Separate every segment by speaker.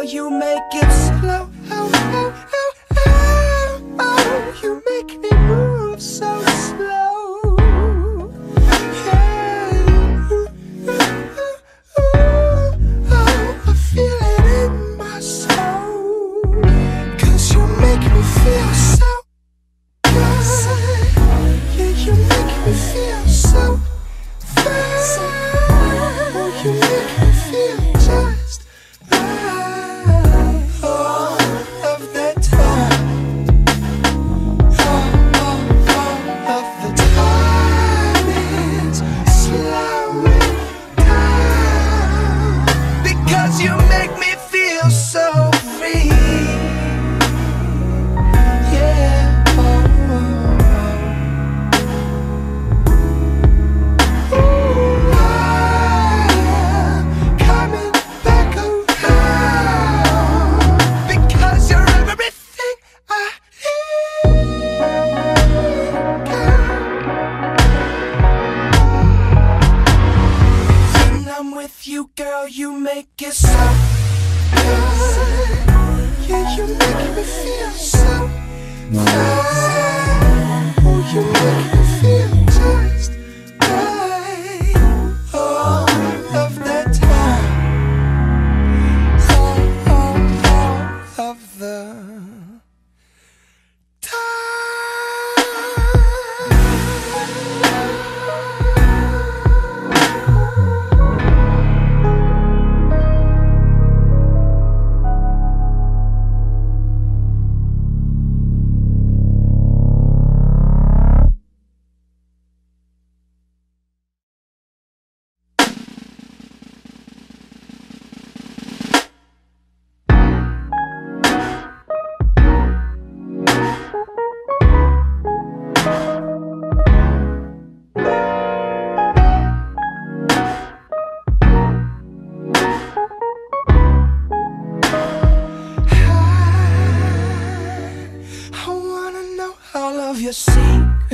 Speaker 1: how you make it slow. Oh, oh, oh, oh, oh. You make me move so.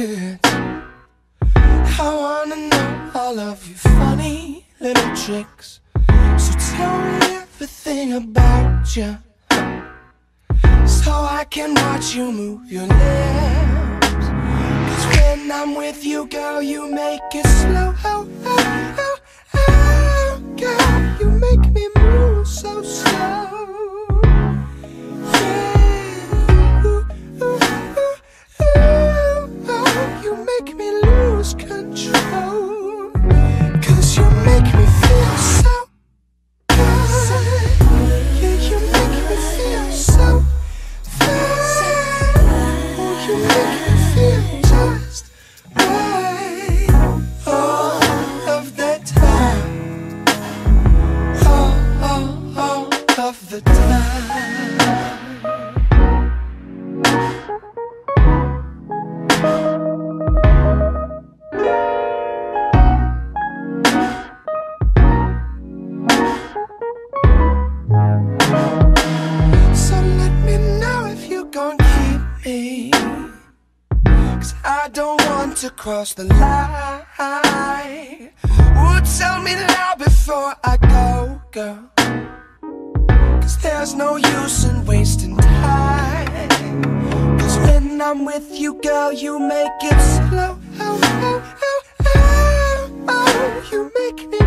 Speaker 1: I wanna know all of your funny little tricks. So tell me everything about you. So I can watch you move your lips. Cause when I'm with you, girl, you make it slow. Oh, oh, oh, oh, girl, you make me move so slow. make me you make it slow. Oh, oh, oh, oh, oh, you make me.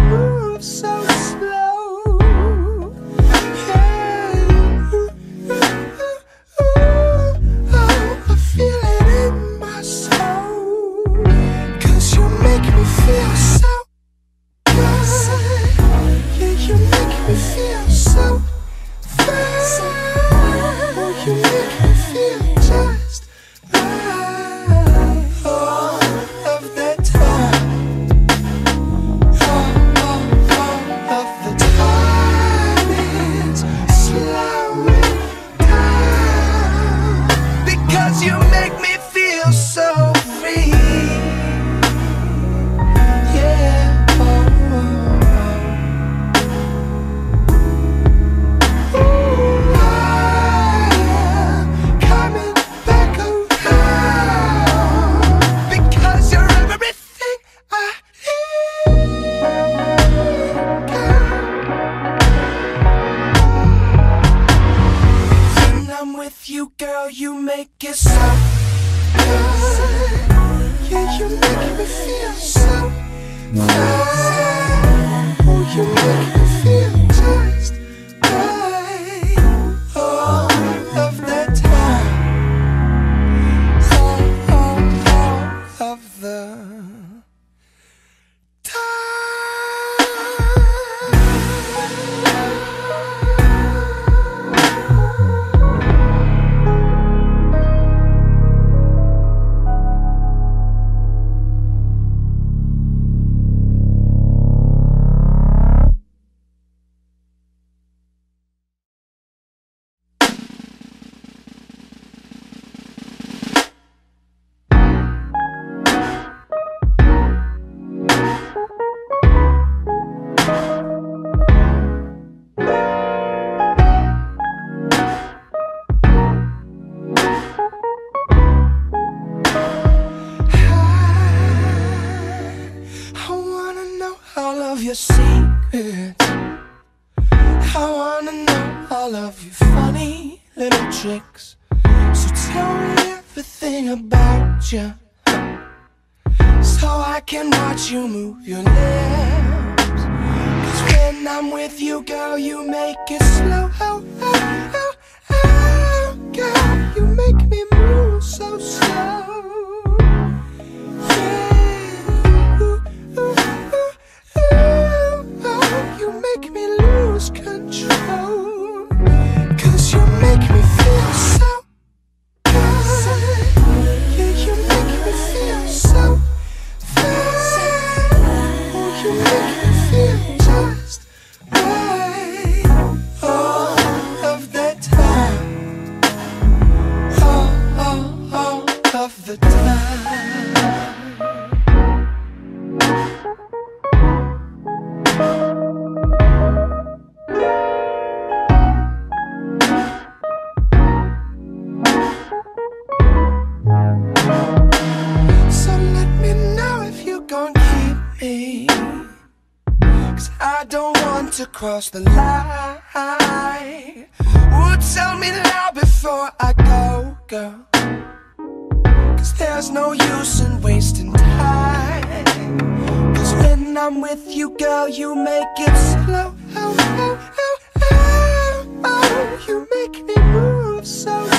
Speaker 1: you make it slow. Oh, oh, oh, oh, oh, you make me move so.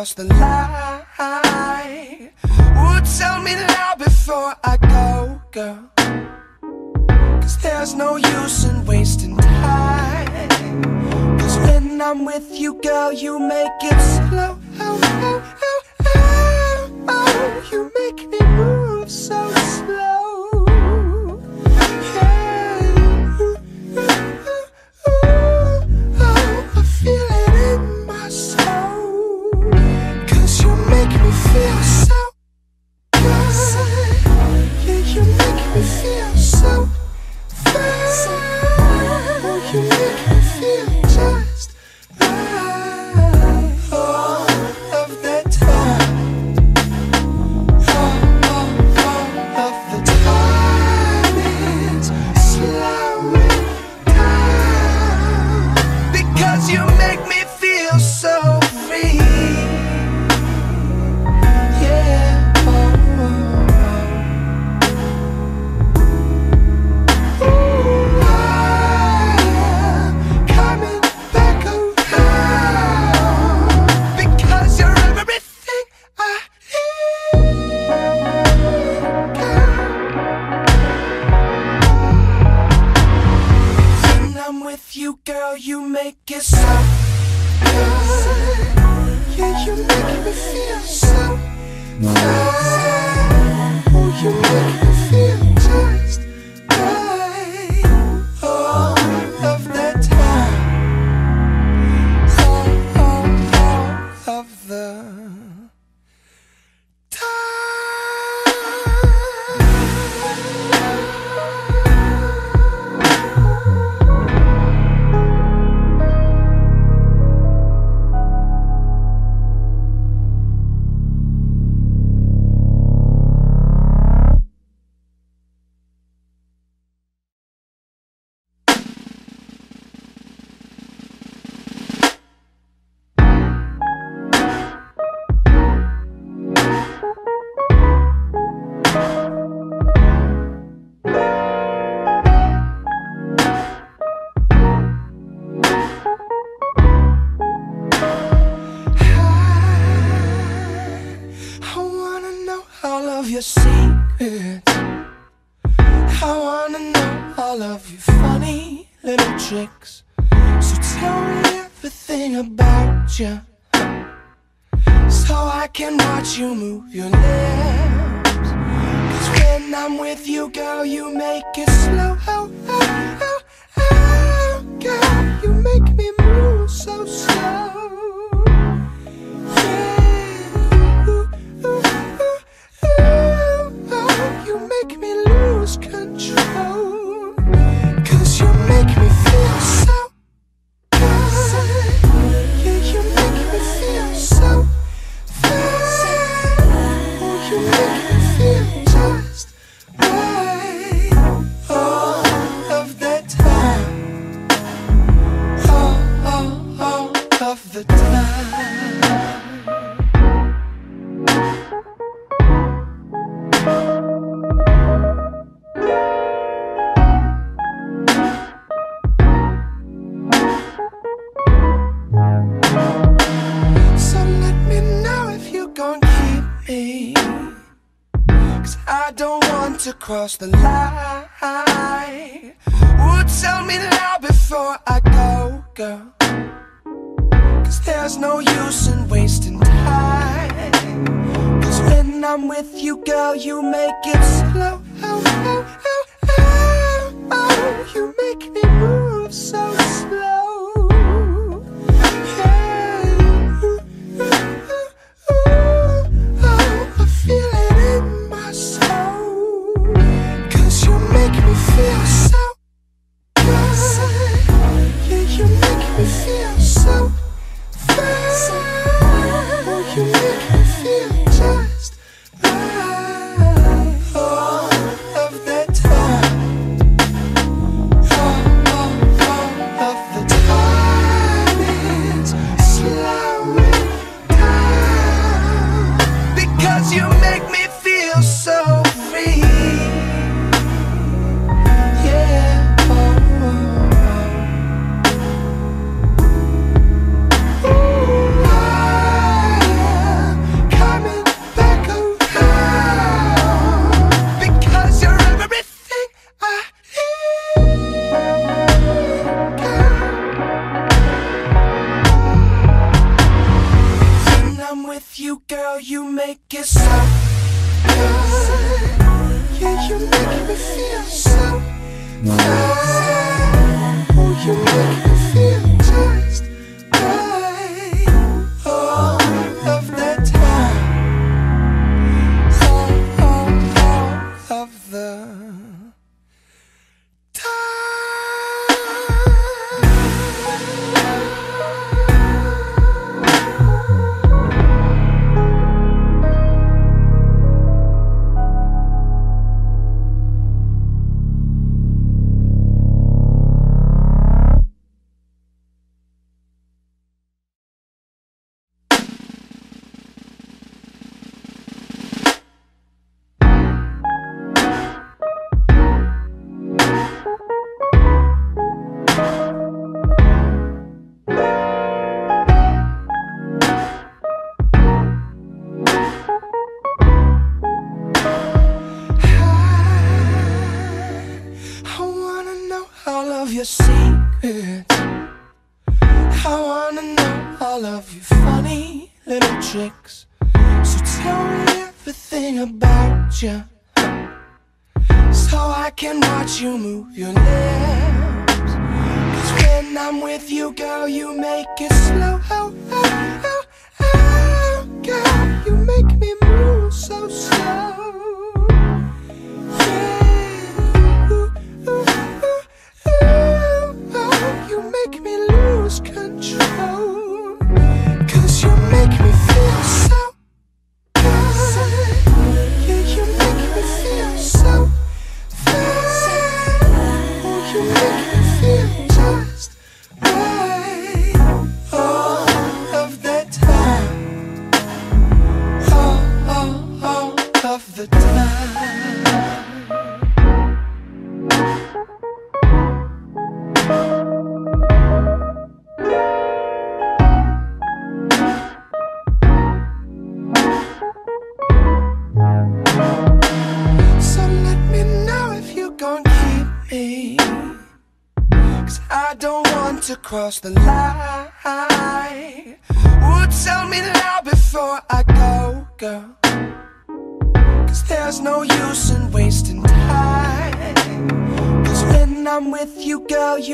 Speaker 1: cross the line. Would tell me now before I go, girl. Cause there's no use in wasting time. Cause when I'm with you, girl, you make it slow. slow. as you move your lips. Cause when I'm with you, girl, you make it slow. Oh, oh, oh, oh, Girl, you make me move so slow. Yeah. ooh, ooh, ooh, You make me lose control. Cause you make me feel so the lie. Would tell me now before I go, girl. Cause there's no use in wasting time. Cause when I'm with you, girl, you make it slow. Oh, oh, oh.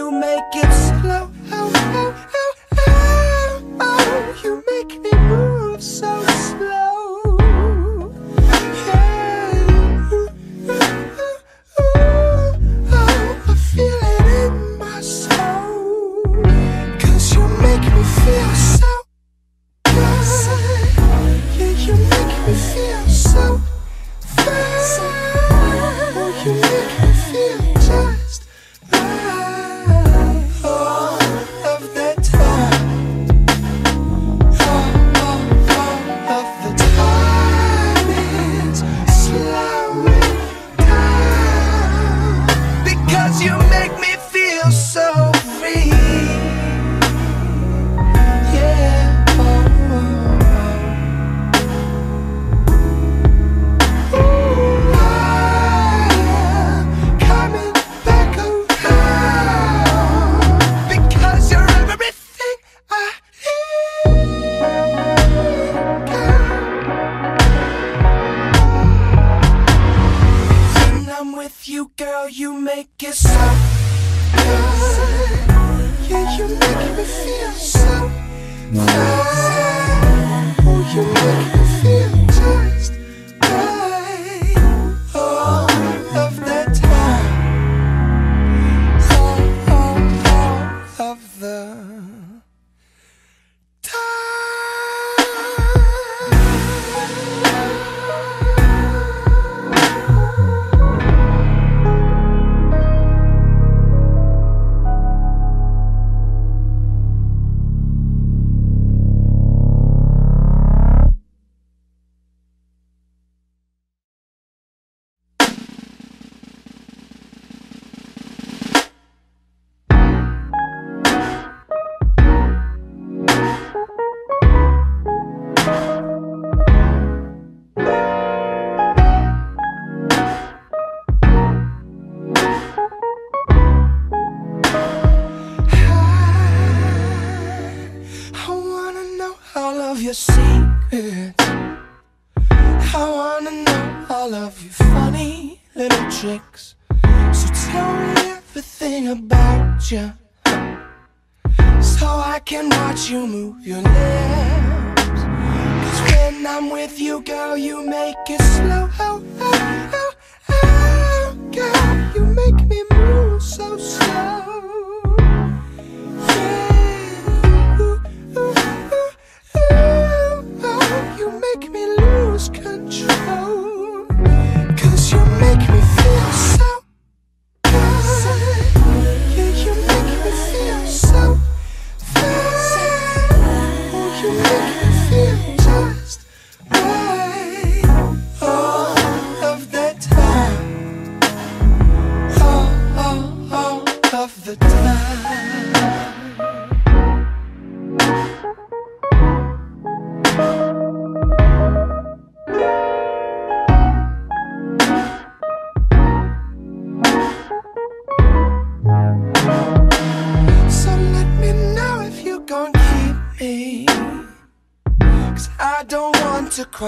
Speaker 1: you make it slow. Oh, oh, oh, oh, oh. You make me move so.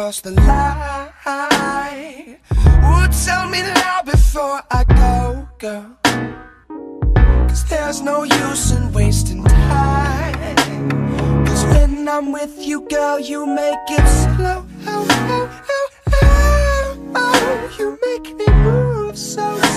Speaker 1: cross the line. Would tell me now before I go, girl. Cause there's no use in wasting time. Cause when I'm with you, girl, you make it slow. Oh, oh, oh, oh, oh. You make me move so.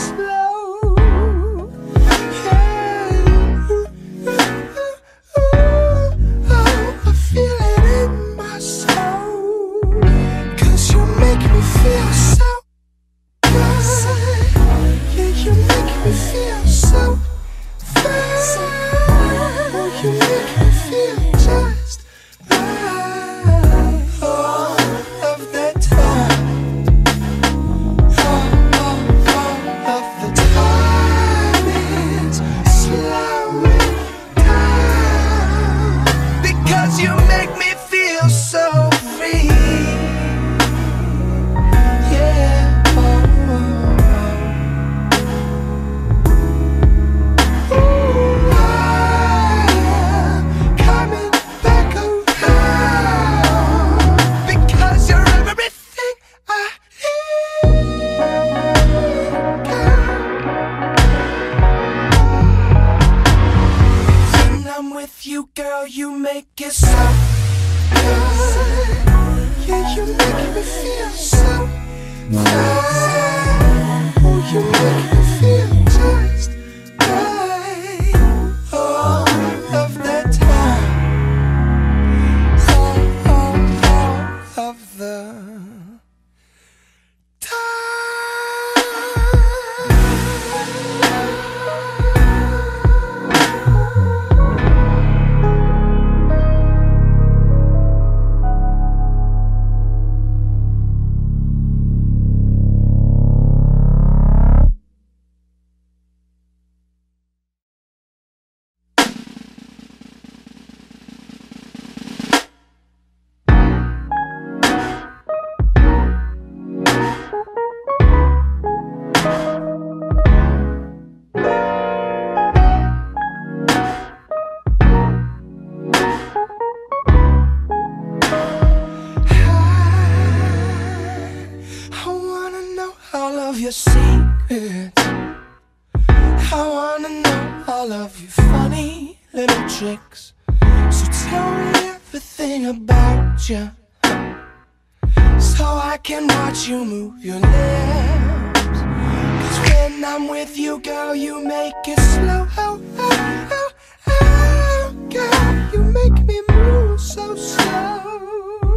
Speaker 1: you move your lips Cause when I'm with you, girl, you make it slow oh, oh, oh, Girl, you make me move so slow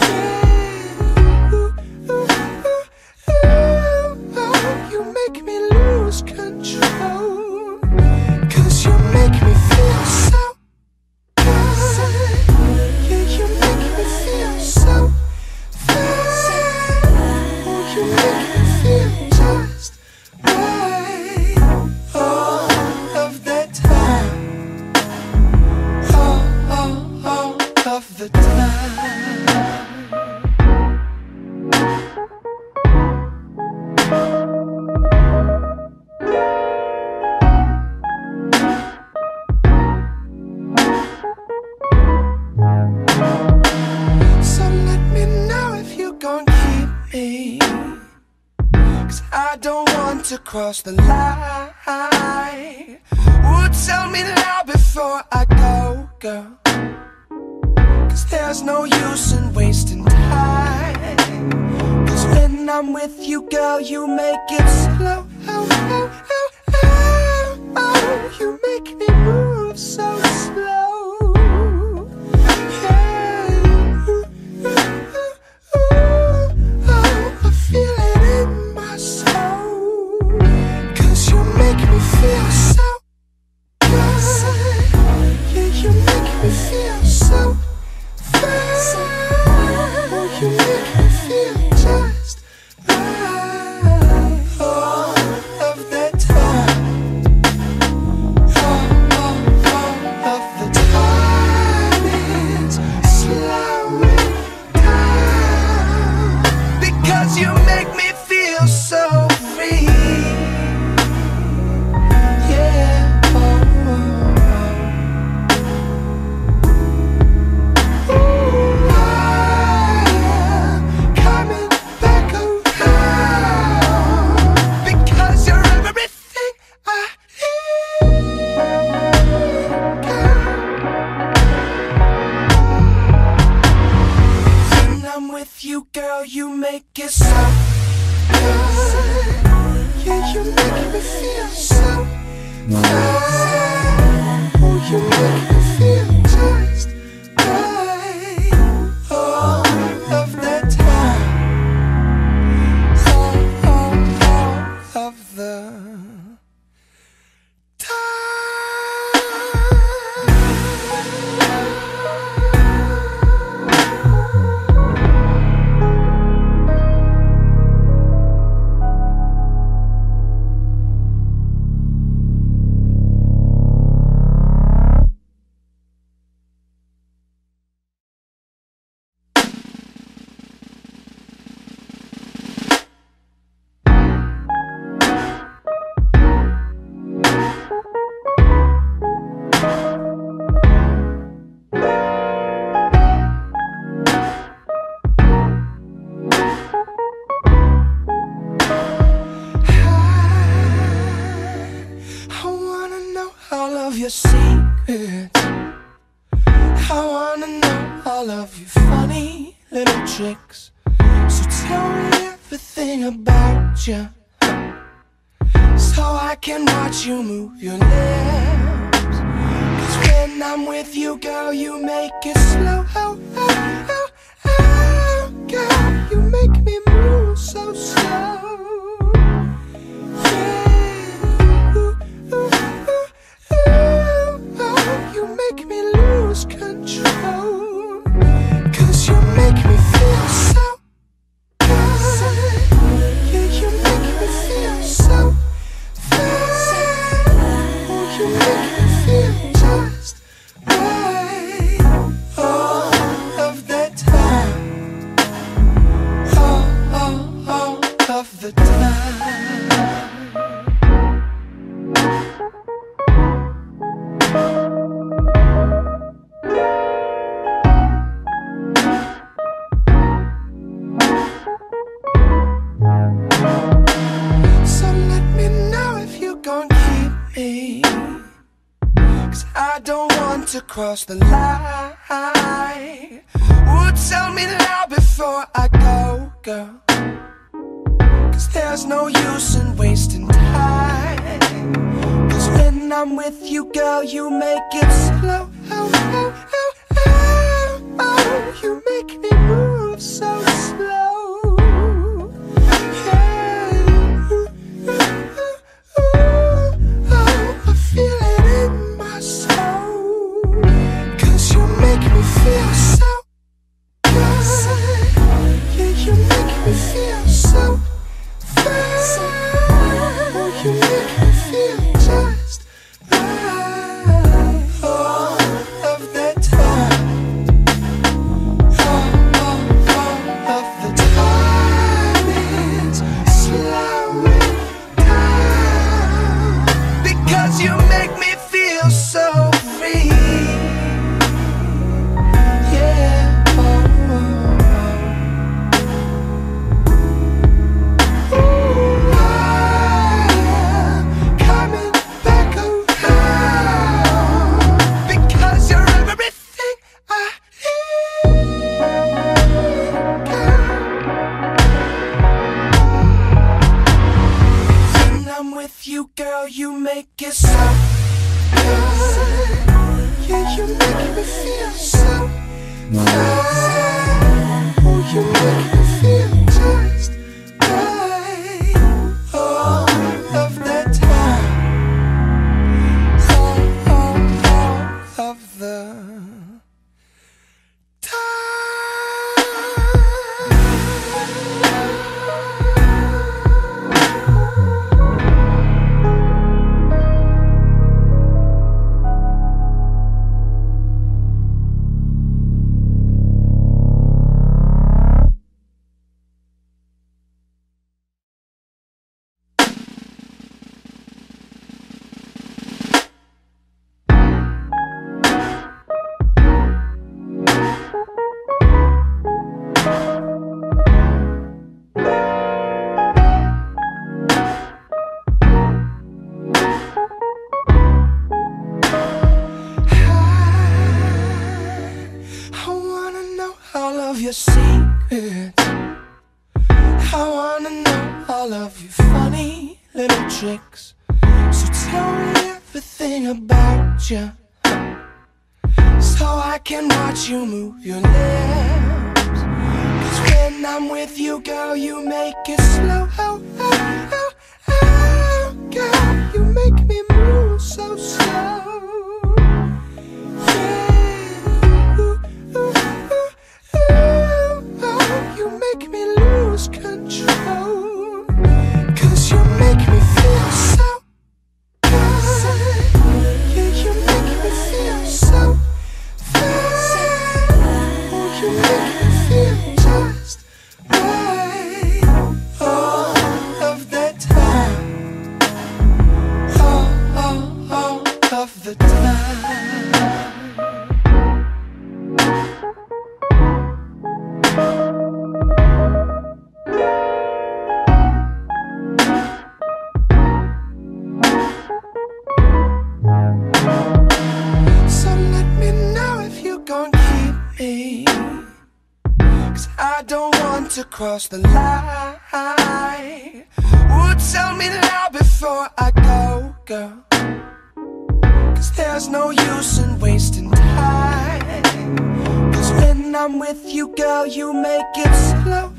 Speaker 1: Yeah, ooh, ooh, ooh, you make me cross the line. Would tell me now before I go, girl. Cause there's no use in wasting time. Cause when I'm with you, girl, you make it slow. Oh, oh, oh, oh, oh you make me move so. make it slow. Oh, oh, oh, oh, oh. You make me move so. cross the line. Would tell me now before I go, girl. Cause there's no use in wasting time. Cause when I'm with you, girl, you make it slow.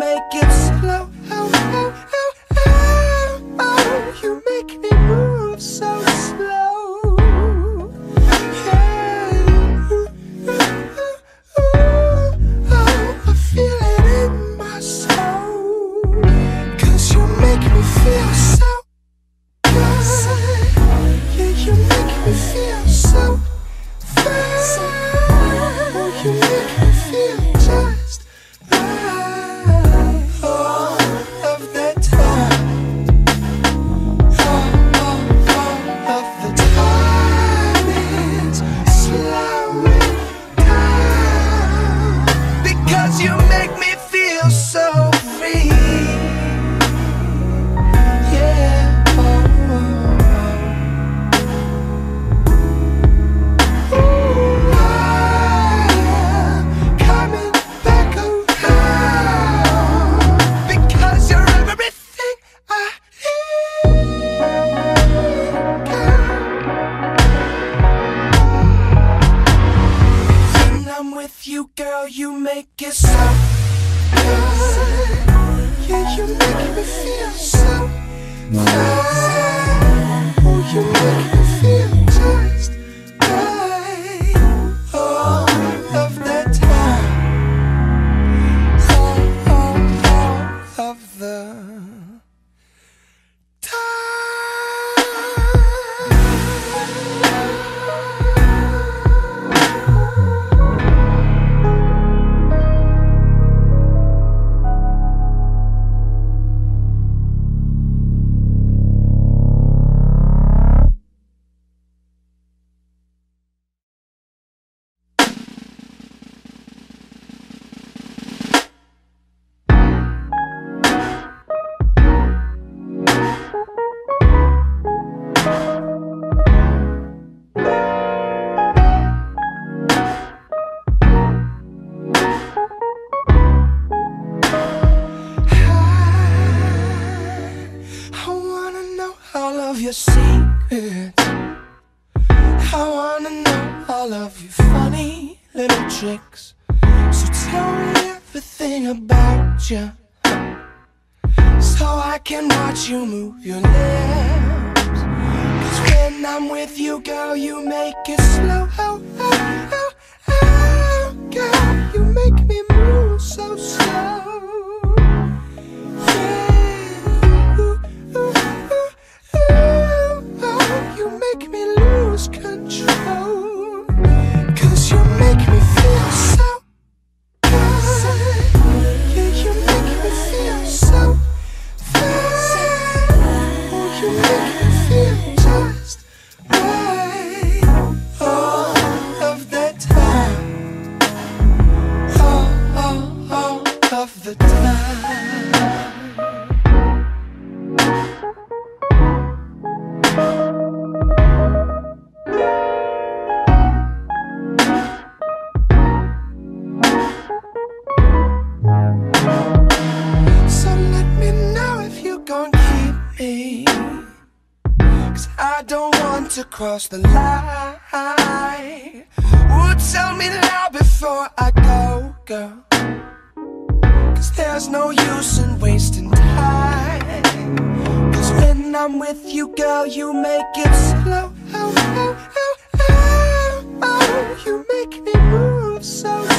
Speaker 1: make it slow. you so I can watch you move your lips. Cause when I'm with you, girl, you make it slow. Oh, oh, oh, oh, girl, you make me move so slow. Yeah. Ooh, ooh, ooh, you make me cross the line. Would tell me now before I go, girl. Cause there's no use in wasting time. Cause when I'm with you, girl, you make it slow. Oh, oh, oh, oh, oh. You make me move so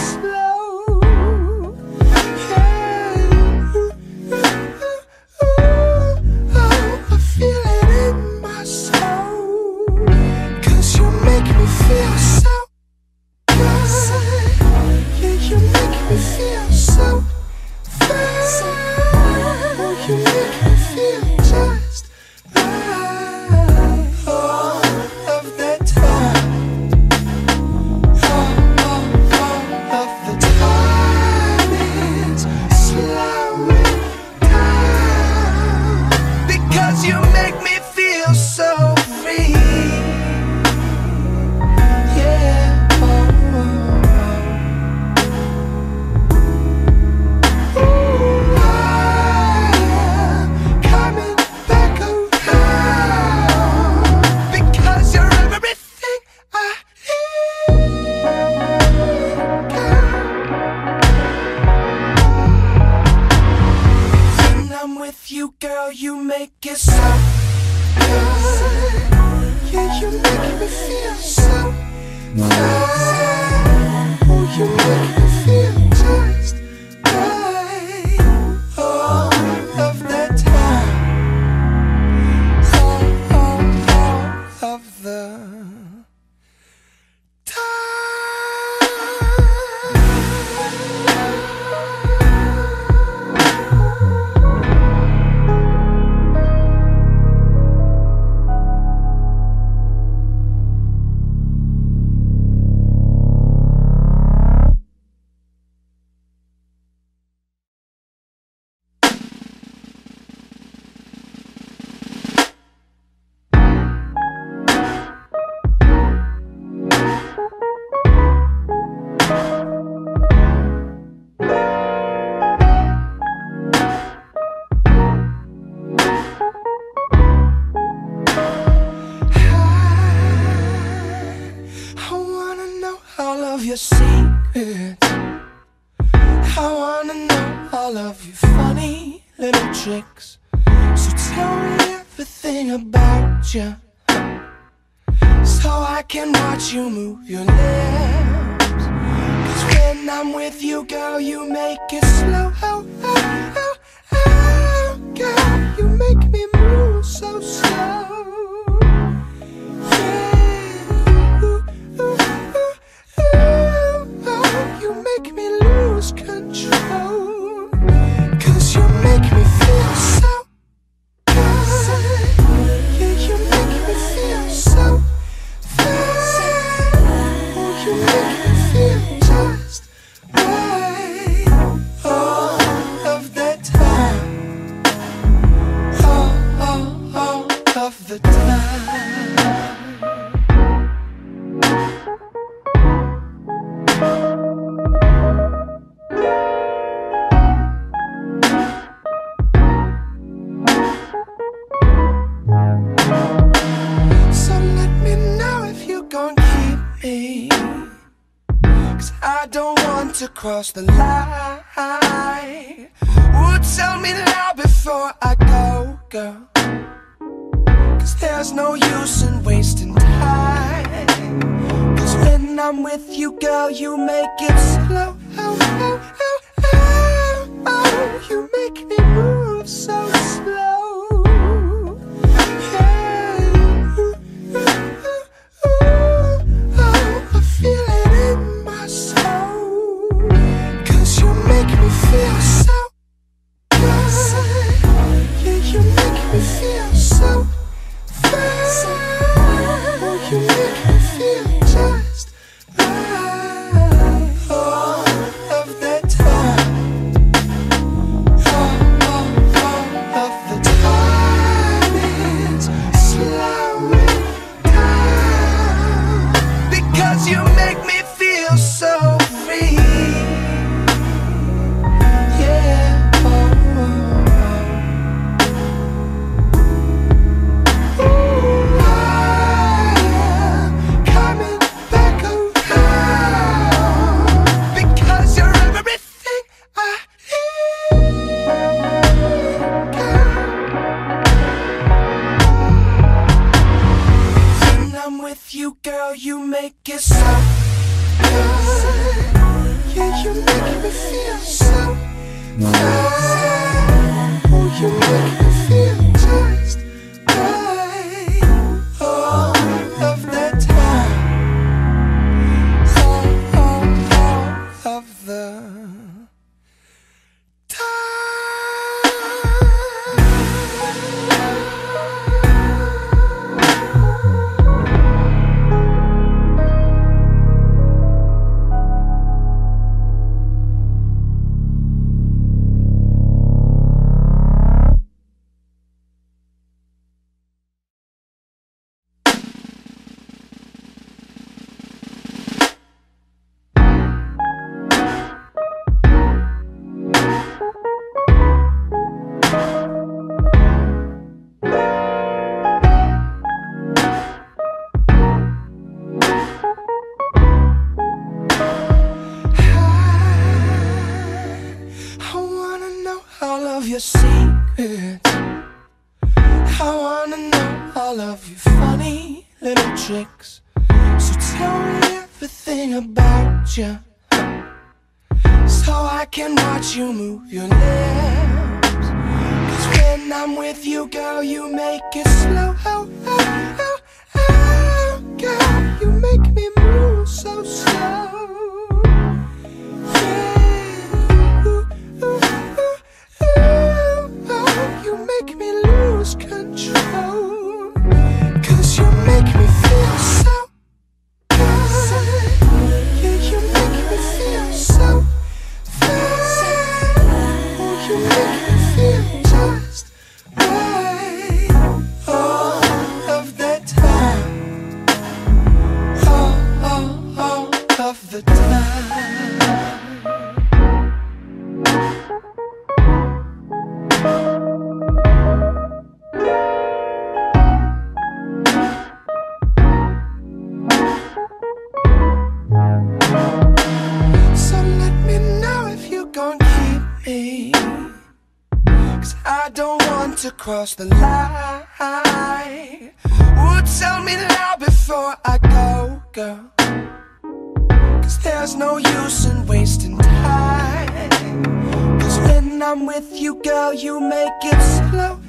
Speaker 1: cross the line. Would tell me now before I go, girl. Cause there's no use in wasting time. Cause when I'm with you, girl, you make it slow. take it slow.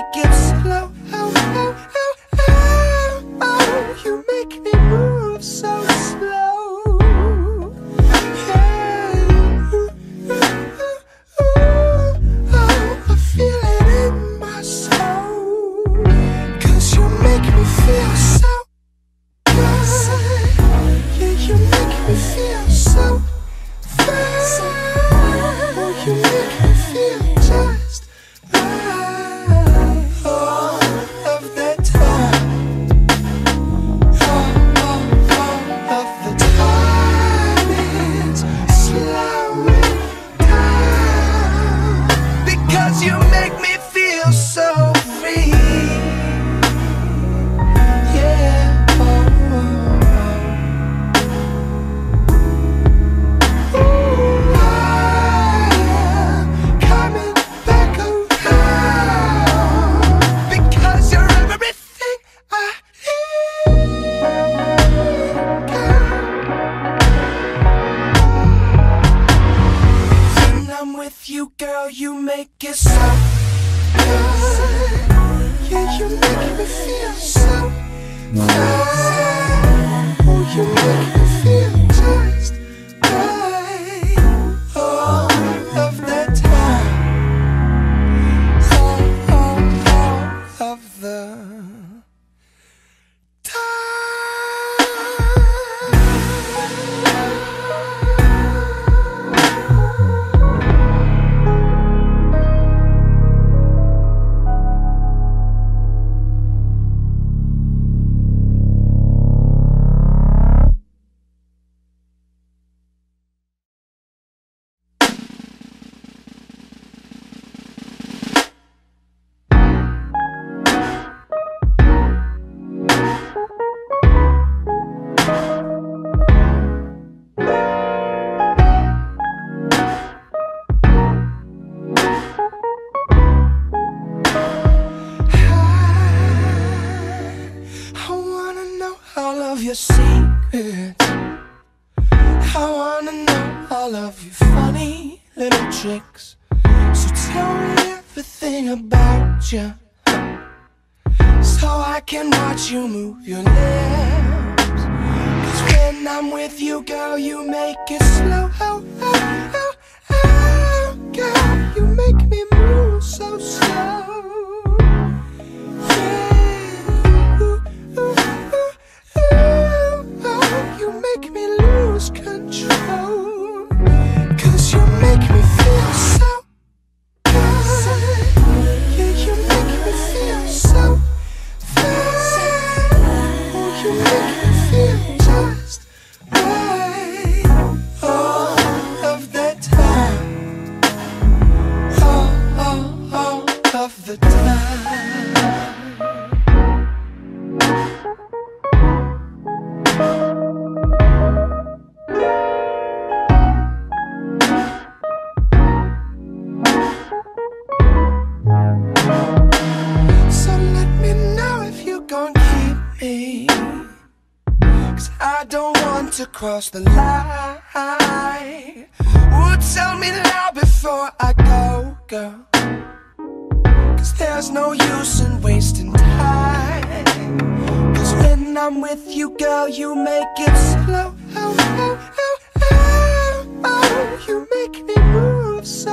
Speaker 1: take it slow. Oh, oh, oh, oh, oh. You make me move so. take slow. Oh, oh, oh, oh, oh. You make me move so.